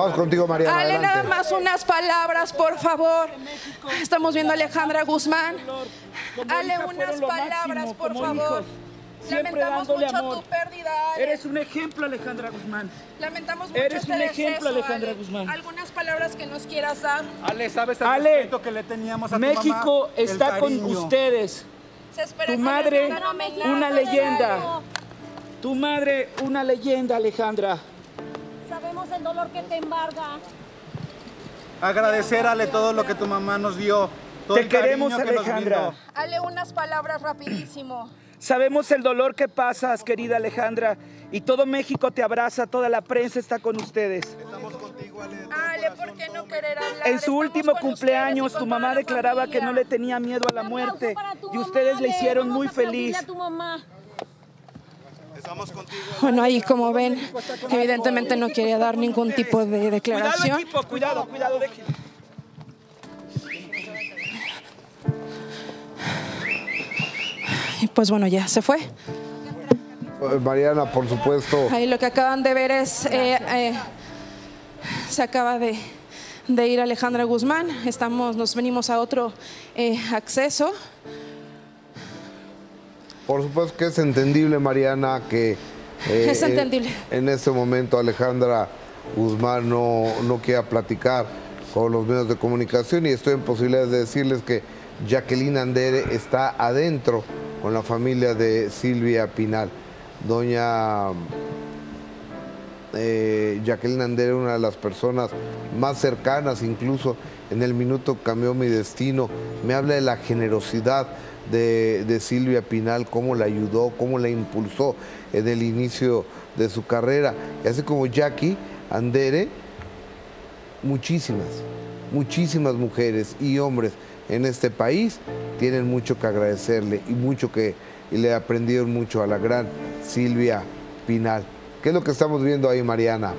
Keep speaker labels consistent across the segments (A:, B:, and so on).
A: Vamos contigo, Mariana.
B: Ale,
A: adelante.
B: nada más unas palabras, por favor. Estamos viendo a Alejandra Guzmán. Ale, unas palabras, por favor.
C: Siempre
B: Lamentamos
C: dándole
B: mucho
C: amor.
B: tu pérdida, Ale.
C: Eres un ejemplo, Alejandra Guzmán.
B: Lamentamos mucho
C: eres
B: este
C: un ejemplo,
B: deceso,
C: Alejandra
B: Ale.
C: Guzmán.
B: Algunas palabras que nos quieras dar.
D: Ale, ¿sabes el
C: Ale,
D: respeto que le teníamos a tu
C: México
D: mamá? El
C: está con ustedes.
B: Se espera
C: Tu madre, una leyenda. Tu madre, una leyenda, Alejandra.
E: Sabemos el dolor que te embarga.
D: Agradecer, Ale, todo lo que tu mamá nos dio. Todo
C: Te
D: el
C: queremos,
D: que
C: Alejandra.
B: Ale, unas palabras rapidísimo.
C: Sabemos el dolor que pasas, querida Alejandra, y todo México te abraza, toda la prensa está con ustedes.
B: Ale, ¿por qué no querer hablar?
C: En su
B: Estamos
C: último cumpleaños, tu mamá declaraba que no le tenía miedo a la muerte y
E: mamá,
C: ustedes le
E: Ale.
C: hicieron
E: Vamos
C: muy feliz.
E: a tu mamá.
B: Bueno, ahí como ven, evidentemente no quería dar ningún tipo de
C: Cuidado,
B: declaración.
C: equipo, cuidado, cuidado.
B: Y pues bueno, ya se fue.
A: Eh, Mariana, por supuesto.
B: Ahí lo que acaban de ver es, eh, eh, se acaba de, de ir Alejandra Guzmán. Estamos, nos venimos a otro eh, acceso.
A: Por supuesto que es entendible, Mariana, que eh,
B: Es entendible.
A: En, en este momento Alejandra Guzmán no, no quiera platicar con los medios de comunicación y estoy en posibilidad de decirles que Jacqueline Andere está adentro con la familia de Silvia Pinal. Doña eh, Jacqueline Andere, una de las personas más cercanas, incluso en el minuto cambió mi destino, me habla de la generosidad de, Silvia Pinal, cómo la ayudó, cómo la impulsó en el inicio de su carrera. Y así como Jackie Andere, muchísimas, muchísimas mujeres y hombres en este país tienen mucho que agradecerle y mucho que y le aprendieron mucho a la gran Silvia Pinal. ¿Qué es lo que estamos viendo ahí, Mariana?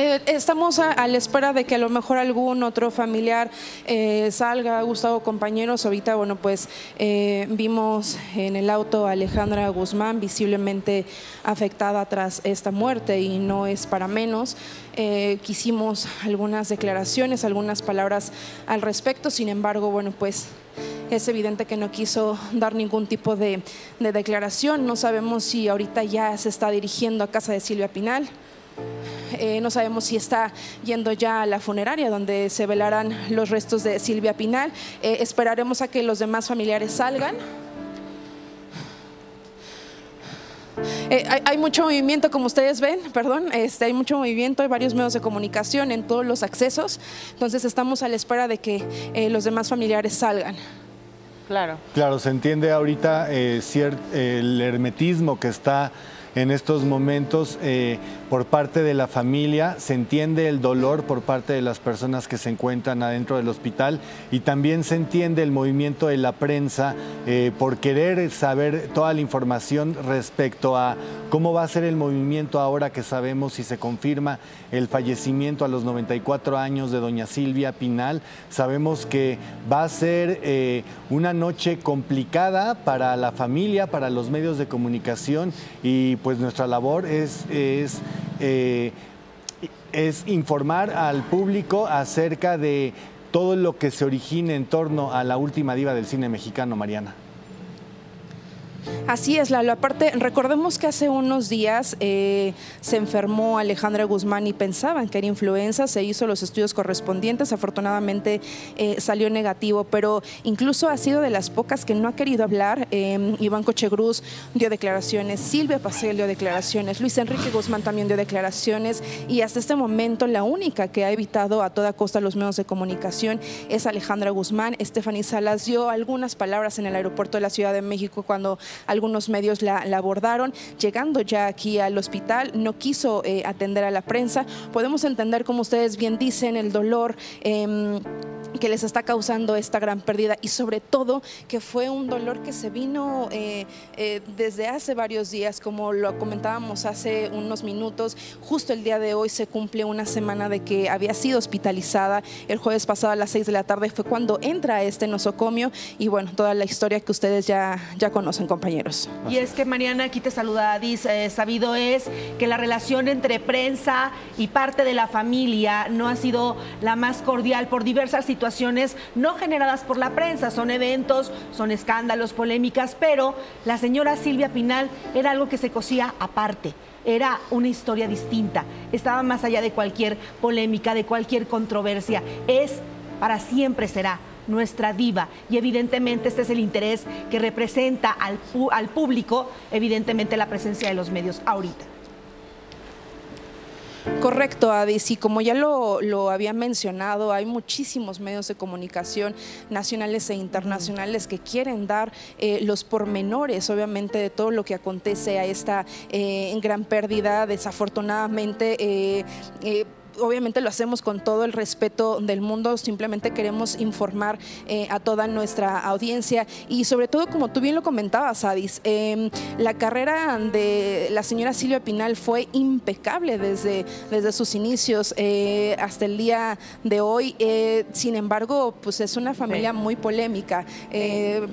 B: Eh, estamos a, la espera de que a lo mejor algún otro familiar eh, salga, Gustavo compañeros. Ahorita, bueno, pues eh, vimos en el auto a Alejandra Guzmán visiblemente afectada tras esta muerte y no es para menos. Eh, quisimos algunas declaraciones, algunas palabras al respecto. Sin embargo, bueno, pues es evidente que no quiso dar ningún tipo de, de declaración. No sabemos si ahorita ya se está dirigiendo a casa de Silvia Pinal. Eh, no sabemos si está yendo ya a la funeraria donde se velarán los restos de Silvia Pinal. Eh, esperaremos a que los demás familiares salgan. Eh, hay, hay mucho movimiento, como ustedes ven, perdón, este, hay mucho movimiento, hay varios medios de comunicación en todos los accesos, entonces estamos a la espera de que eh, los demás familiares salgan.
F: Claro.
G: Claro, se entiende ahorita eh, cier- el hermetismo que está en estos momentos eh, por parte de la familia, se entiende el dolor por parte de las personas que se encuentran adentro del hospital y también se entiende el movimiento de la prensa eh, por querer saber toda la información respecto a cómo va a ser el movimiento ahora que sabemos si se confirma el fallecimiento a los 94 años de doña Silvia Pinal. Sabemos que va a ser eh, una noche complicada para la familia, para los medios de comunicación y pues nuestra labor es, es, eh, es informar al público acerca de todo lo que se origina en torno a la última diva del cine mexicano, Mariana.
B: Así es, Lalo. Aparte, recordemos que hace unos días eh, se enfermó Alejandra Guzmán y pensaban que era influenza, se hizo los estudios correspondientes, afortunadamente eh, salió negativo, pero incluso ha sido de las pocas que no ha querido hablar. Eh, Iván Cochegruz dio declaraciones, Silvia Pasel dio declaraciones, Luis Enrique Guzmán también dio declaraciones y hasta este momento la única que ha evitado a toda costa los medios de comunicación es Alejandra Guzmán. Stephanie Salas dio algunas palabras en el aeropuerto de la Ciudad de México cuando algunos medios la, abordaron. Llegando ya aquí al hospital, no quiso eh, atender a la prensa. Podemos entender, como ustedes bien dicen, el dolor. em, que les está causando esta gran pérdida y sobre todo que fue un dolor que se vino eh, eh, desde hace varios días, como lo comentábamos hace unos minutos, justo el día de hoy se cumple una semana de que había sido hospitalizada, el jueves pasado a las 6 de la tarde fue cuando entra a este nosocomio y bueno, toda la historia que ustedes ya, ya conocen compañeros.
F: Y es que Mariana, aquí te saluda Adis, eh, sabido es que la relación entre prensa y parte de la familia no ha sido la más cordial por diversas situaciones no generadas por la prensa, son eventos, son escándalos, polémicas, pero la señora Silvia Pinal era algo que se cosía aparte. Era una historia distinta, estaba más allá de cualquier polémica, de cualquier controversia, es, para siempre será nuestra diva. Y evidentemente este es el interés que representa al, al público, evidentemente la presencia de los medios ahorita.
B: Correcto, Adis. Y como ya lo, lo había mencionado, hay muchísimos medios de comunicación nacionales e internacionales que quieren dar eh, los pormenores, obviamente, de todo lo que acontece a esta eh, gran pérdida. Desafortunadamente, eh, eh obviamente lo hacemos con todo el respeto del mundo, simplemente queremos informar eh, a toda nuestra audiencia y sobre todo, como tú bien lo comentabas, Adis, eh, la carrera de la señora Silvia Pinal fue impecable desde, desde sus inicios eh, hasta el día de hoy. Eh, sin embargo, pues es una familia muy polémica.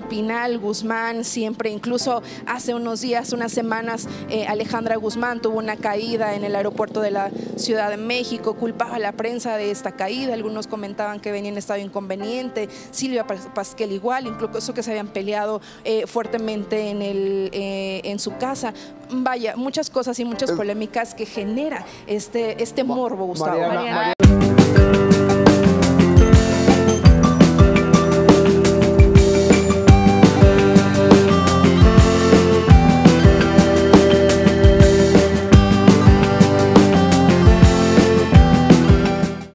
B: Pinal, Guzmán, siempre, incluso hace unos días, unas semanas, Alejandra Guzmán tuvo una caída en el aeropuerto de la Ciudad de México culpaba a la prensa de esta caída, algunos comentaban que venía en estado inconveniente, Silvia Pasquel igual, incluso que se habían peleado eh, fuertemente en, el, eh, en su casa. Vaya, muchas cosas y muchas polémicas que genera este, este morbo, Gustavo.
A: Mariana, Mariana.